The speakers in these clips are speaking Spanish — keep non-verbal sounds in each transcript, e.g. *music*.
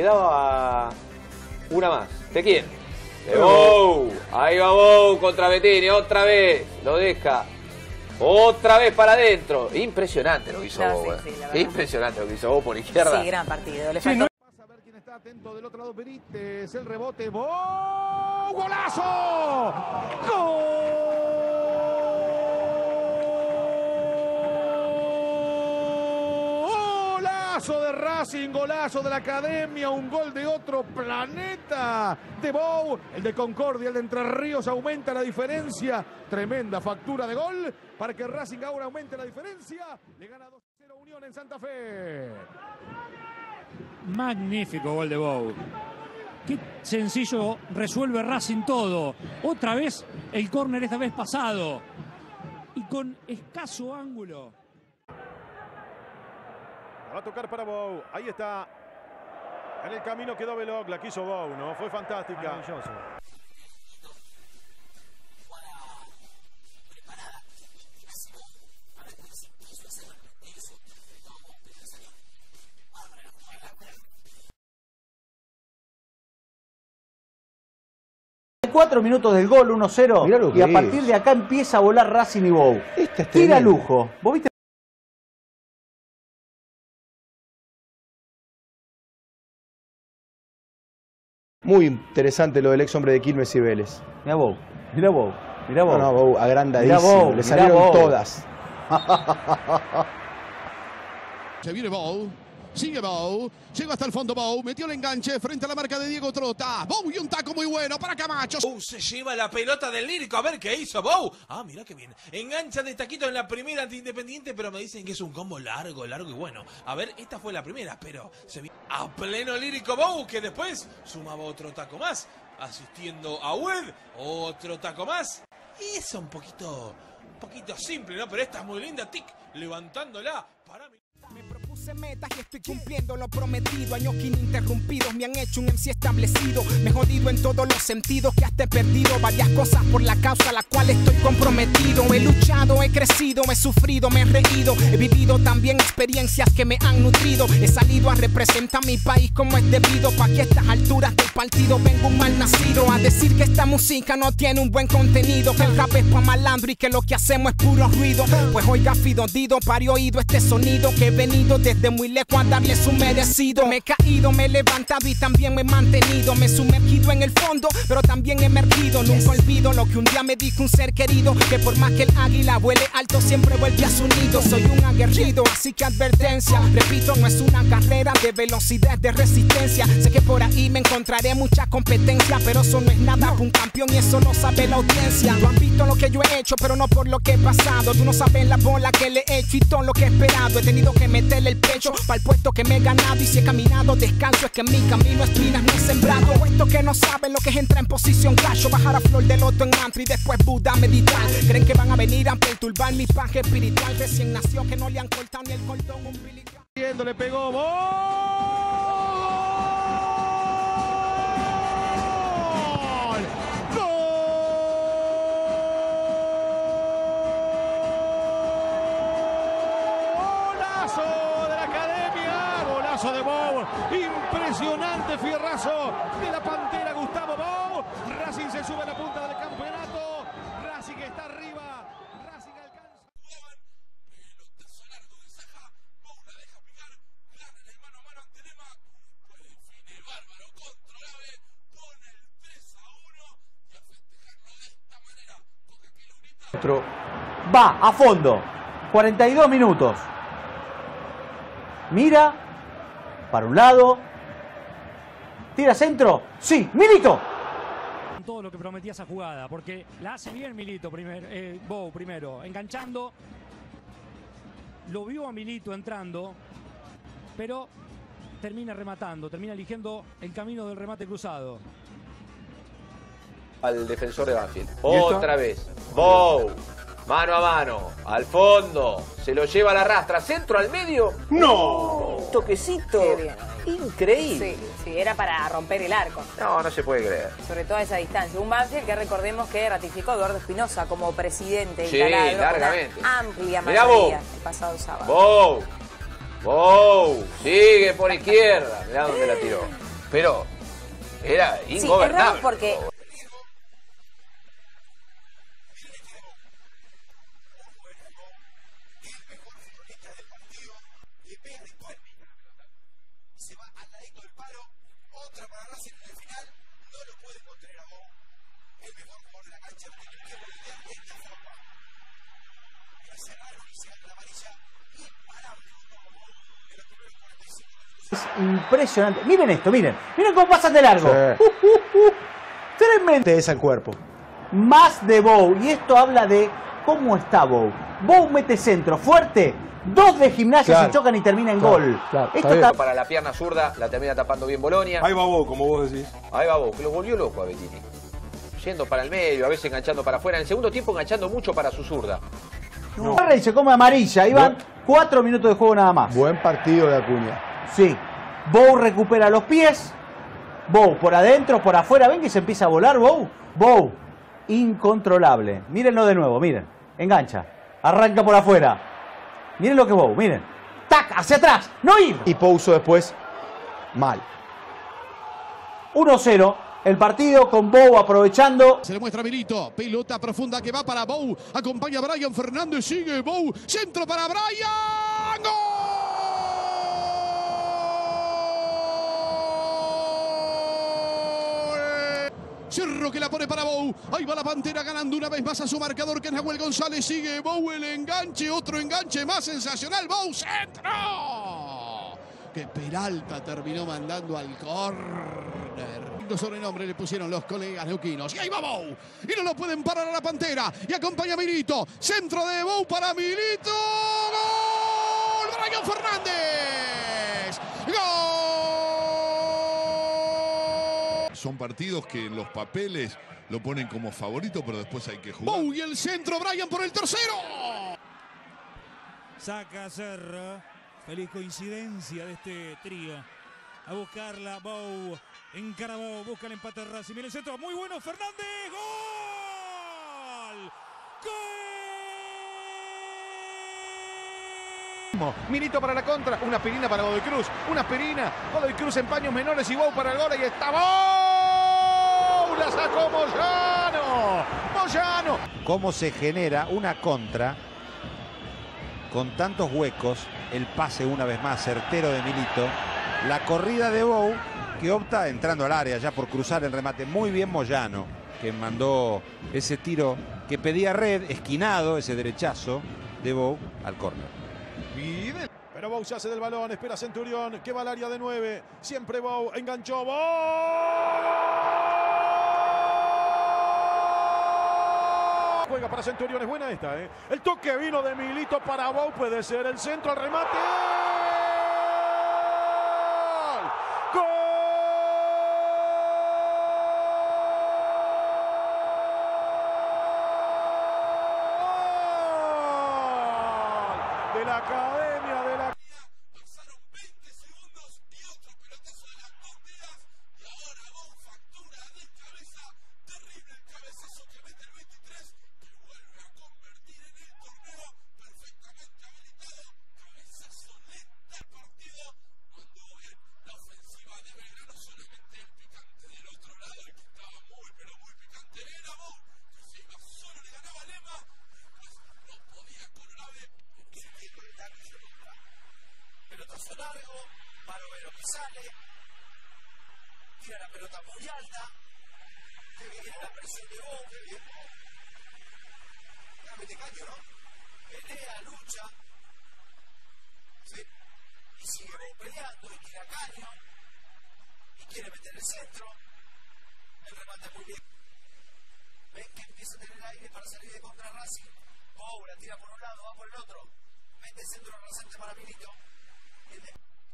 quedaba una más. ¿De quién? De Bou. Ahí va Bou contra Bettini, otra vez. Lo deja. Otra vez para adentro. Impresionante lo que hizo No, Bou. sí, eh. sí. Impresionante lo que hizo Bou por izquierda. Sí, gran partido. Le Sí, faltó no- Pasa a ver quién está atento del otro lado. Benítez, el rebote. ¡Bo- ¡Golazo! Golazo de Racing, golazo de la Academia, un gol de otro planeta de Bou, el de Concordia, el de Entre Ríos aumenta la diferencia, tremenda factura de gol para que Racing ahora aumente la diferencia, le gana 2-0 Unión en Santa Fe. Magnífico gol de Bow. Qué sencillo resuelve Racing todo. Otra vez el córner esta vez pasado. Y con escaso ángulo. La Va a tocar para Bow. Ahí está. En el camino quedó Veloc. La quiso Bow, ¿no? Fue fantástica. Cuatro minutos del gol, 1-0. Mirá lo que Y a es. partir de acá empieza a volar Racing y Bow. Esta es Tira lujo. ¿Vos viste? Muy interesante lo del ex hombre de Quilmes y Vélez. Mirá Bow. Mirá Bow. Mirá Bow. No, no, Mirá agrandadísimo. Le mirá salieron todas. *laughs* *laughs* Se viene Bow. Sigue Bow. Llega hasta el fondo Bow. Metió el enganche frente a la marca de Diego Trota. Bow y un taco muy bueno para Camacho. Bow se lleva la pelota del lírico. A ver qué hizo Bow. Ah, mira qué bien. Engancha de taquito en la primera ante Independiente, pero me dicen que es un combo largo, largo y bueno. A ver, esta fue la primera, pero se vio a pleno lírico Bow, que después sumaba otro taco más. Asistiendo a Wed, otro taco más. Y es un poquito, un poquito simple, ¿no? Pero esta es muy linda, tic, levantándola. Propuse metas y estoy cumpliendo lo prometido. Años ininterrumpidos me han hecho un MC establecido. Me he jodido en todos los sentidos que hasta he perdido varias cosas por la causa a la cual estoy comprometido. He luchado, he crecido, he sufrido, me he reído. He vivido también experiencias que me han nutrido. He salido a representar mi país como es debido. Pa' que a estas alturas del partido vengo un mal nacido. A decir que esta música no tiene un buen contenido. Que el rap es pa' malandro y que lo que hacemos es puro ruido. Pues oiga, Fidodido, pari oído este sonido que he venido desde muy lejos a darle su merecido. Me he caído, me he levantado y también me he mantenido. Me he sumergido en el fondo, pero también he emergido. Nunca olvido lo que un día me dijo un ser querido: que por más que el águila vuele alto, siempre vuelve a su nido. Soy un aguerrido, así que advertencia. Repito, no es una carrera de velocidad, de resistencia. Sé que por ahí me encontraré mucha competencia, pero eso no es nada un campeón y eso lo sabe la audiencia. Tú has visto lo que yo he hecho, pero no por lo que he pasado. Tú no sabes la bola que le he hecho y todo lo que he esperado. He tenido que meterle el para el puesto que me he ganado. Y si he caminado descanso, es que mi camino espinas no he sembrado. Estos que no saben lo que es entrar en posición cacho, bajar a flor de loto en mantra y después Buda meditar. Creen que van a venir a perturbar mi paje espiritual. Recién nació que no le han cortado ni el cordón umbilical. Le pegó. De la Pantera Gustavo Bow. Racing se sube a la punta del campeonato. Racing está arriba. Racing alcanza. Otro. Va, a fondo. 42 minutos. Mira. Para un lado. Tira centro. Sí, Milito. Todo lo que prometía esa jugada. Porque la hace bien Milito primero. Eh, Bow primero. Enganchando. Lo vio a Milito entrando. Pero termina rematando. Termina eligiendo el camino del remate cruzado. Al defensor de Banfield. Otra vez. Bow. Mano a mano. Al fondo. Se lo lleva a la rastra. Centro al medio. ¡No! Toquecito. Qué bien. Increíble. Sí, sí, era para romper el arco. No, no se puede creer. Sobre todo a esa distancia. Un Banfield que recordemos que ratificó a Eduardo Espinosa como presidente Sí, una largamente. amplia mayoría vos. el pasado sábado. Bow. Bou, sigue por izquierda. Mirá dónde la tiró. Pero era Sí, es ingobernable. raro porque impresionante. Miren esto, miren. Miren cómo pasan de largo. Sí. Uh, uh, uh. Tremendo. Te es al cuerpo. Más de Bow. Y esto habla de cómo está Bow. Bow mete centro fuerte. Dos de gimnasia Claro. se chocan y termina en Claro, gol. claro, esto está Para la pierna zurda la termina tapando bien Bolonia. Ahí va vos, como vos decís. Ahí va vos, que lo volvió loco a Bettini. Yendo para el medio, a veces enganchando para afuera. En el segundo tiempo enganchando mucho para su zurda. Agarra y se come amarilla. Ahí van No. cuatro minutos de juego nada más. Buen partido de Acuña. Sí. Bow recupera los pies. Bow por adentro, por afuera. ¿Ven que se empieza a volar Bow? Bow. Incontrolable. Mírenlo de nuevo, miren. Engancha. Arranca por afuera. Miren lo que Bow, miren. ¡Tac! Hacia atrás. No ir. Y Pouso después, mal. 1-0. El partido con Bow aprovechando. Se le muestra a Milito. Pelota profunda que va para Bou. Acompaña a Brian Fernández. Sigue Bou. Centro para Brian. ¡Gol! Que la pone para Bou. Ahí va la pantera ganando una vez más a su marcador que es Nahuel González. Sigue Bou el enganche. Otro enganche más sensacional. Bou centro. Que Peralta terminó mandando al córner. Sobrenombre le pusieron los colegas neuquinos. Y ahí va Bou. Y no lo pueden parar a la pantera. Y acompaña a Milito. Centro de Bou para Milito. ¡Gol! Brian Fernández. ¡Gol! Son partidos que en los papeles lo ponen como favorito, pero después hay que jugar. Bou y el centro. Brian por el tercero. Saca Serra. Feliz coincidencia de este trío. A buscarla, Bow. Encara Bow, busca el empate de Racing. Viene el centro, muy bueno, Fernández. ¡Gol! Milito para la contra, una aspirina para Godoy Cruz, una aspirina, Godoy Cruz en paños menores y Bou para el gol, y está Bou, la sacó Moyano, Moyano. cómo se genera una contra con tantos huecos, el pase una vez más certero de Milito, la corrida de Bou que opta entrando al área ya por cruzar el remate, muy bien Moyano que mandó ese tiro que pedía red, esquinado, ese derechazo de Bou al córner. Pero Bou se hace del balón, espera Centurión, que va al área de 9. Siempre Bou, enganchó Bou. Juega para Centurión, es buena esta, ¿eh? El toque vino de Milito para Bou, puede ser el centro, al remate. ¡Gol! ¡Gol! De la academia de la Pelotazo largo, Barovero que sale, tira la pelota muy alta, que viene la presión de Bow, que caño. Pelea, lucha. Y sigue Bow peleando, y tira caño, y quiere meter el centro, el remate muy bien. Ven que empieza a tener aire para salir de contra Racing, la tira por un lado, va por el otro, mete el centro rasante para Milito,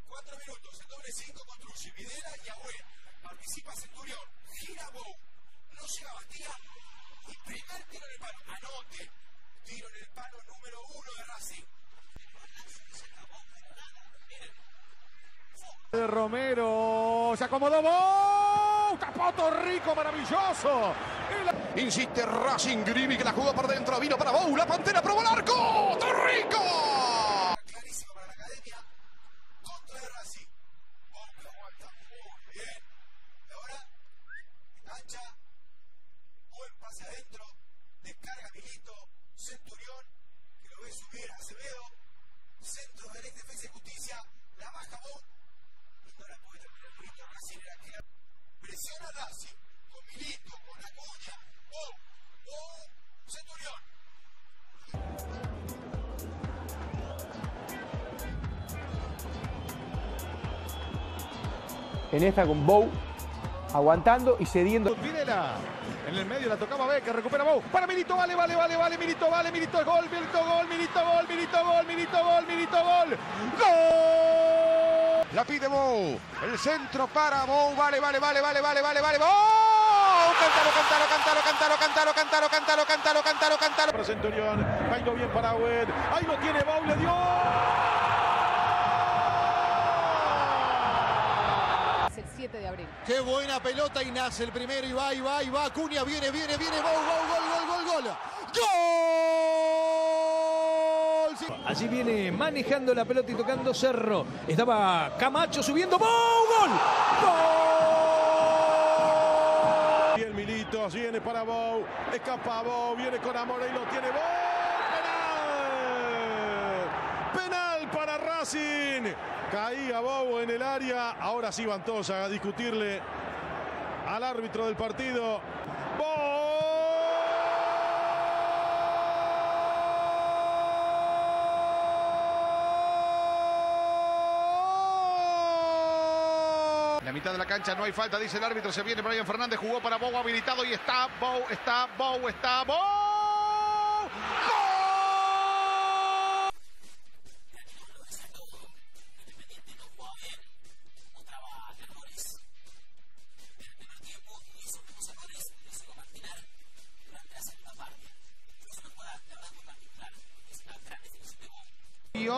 Cuatro minutos, el doble cinco construye Videla y Agüe. Participa Centurión, gira Bow, no llega Bastía y primer tiro en el palo. Anote, tiro en el palo número uno de Racing. De Romero, se acomodó Bou, tapó Torrico, maravilloso. La- Insiste Racing, Grimi que la jugó por dentro, vino para Bou, la Pantera probó el arco, Torrico. Clarísimo para la academia. Gana Racing con Milito, con Acuña. Bow, Bow, Centurión. En esta con Bow aguantando y cediendo. Videla. En el medio la tocaba Beca, recupera Bow. Para Milito, vale, vale, vale, vale, Milito, vale, Milito, gol, Milito, gol, Milito, gol, Milito, gol, Milito, gol, Milito, gol. ¡Gol! La pide Bow. El centro para Bow. Vale, vale, vale, vale, vale, vale, vale. Bow. Cántalo, cántalo, cántalo, cántalo, cántalo, cántalo, cántalo, cántalo, cántalo, cántalo. Para Centurión. Caído bien para Agüed. Ahí lo tiene Bow, le dio. Es el 7 de abril. Qué buena pelota y nace el primero y va, y va, y va. Acuña viene, viene, viene. Gol, gol, gol, gol, gol, gol. ¡Gol! Allí viene manejando la pelota y tocando Cerro. Estaba Camacho subiendo. ¡Bou! ¡Gol! Bien Milito, viene para Bow. Escapa Bow, viene con Amore y lo tiene Bow. ¡Penal! Penal para Racing. Caía Bow en el área. Ahora sí van todos a discutirle al árbitro del partido. En la mitad de la cancha no hay falta, dice el árbitro. Se viene Brian Fernández, jugó para Bow habilitado y está Bow, está Bow, está Bow.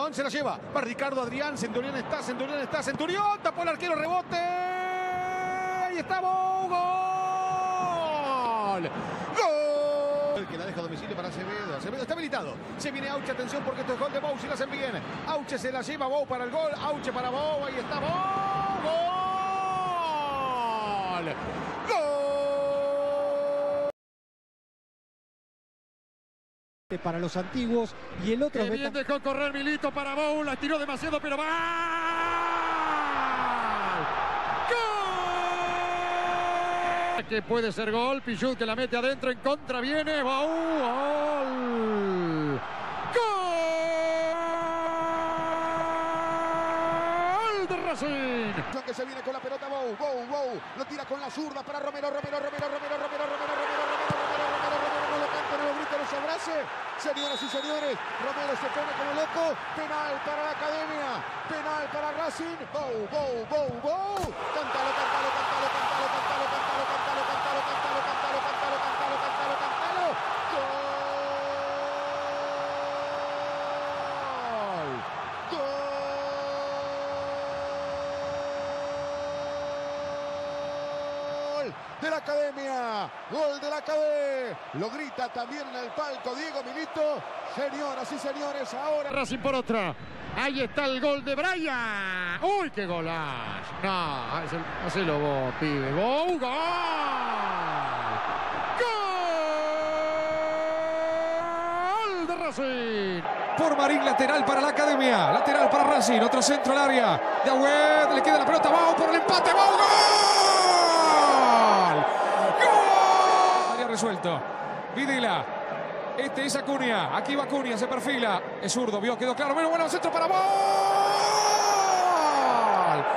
Centurión se la lleva. Va Ricardo Adrián. Centurión está, Centurión está, Centurión. Tapó el arquero, rebote. Ahí está Bow. Gol. Gol. El que la deja a domicilio para Acevedo. Acevedo está habilitado. Se viene Auche. Atención porque esto es gol de Bow. Si lo hacen bien. Auche se la lleva. Bow para el gol. Auche para Bow. Ahí está Bow. Gol. Gol. para los antiguos y el otro... Qué bien dejó correr Milito para Bow, la estiró demasiado, pero va... Que puede ser gol, Pichut que la mete adentro, en contra viene, Baú, uh, ¡gol! De Racing. Que se viene con la pelota Bow, Bow, Bow, lo tira con la zurda para Romero, Romero, Romero, Romero, Romero, Romero. Romero no lo grita, no se abrace. Señoras y señores, Romero se pone como loco. Penal para la academia. Penal para Racing. Bow, Bow, Bow, Bow. Cántalo, cántalo, cántalo, de la academia. Gol de la academia. Lo grita también en el palco Diego Milito. Señoras y señores, ahora. Racing por otra. Ahí está el gol de Brian. ¡Uy, qué golazo! No, hacelo vos, pibe. ¡Gol! ¡Gol! ¡Gol de Racing! Por Marín, lateral para la academia. Lateral para Racing. Otro centro al área. De Agüed. Le queda la pelota. Bau por el empate. Bau. ¡Gol! Resuelto. Vidila. Este es Acuña. Aquí va Acuña. Se perfila. Es zurdo. Vio. Quedó claro. Bueno, bueno. Centro para Bau.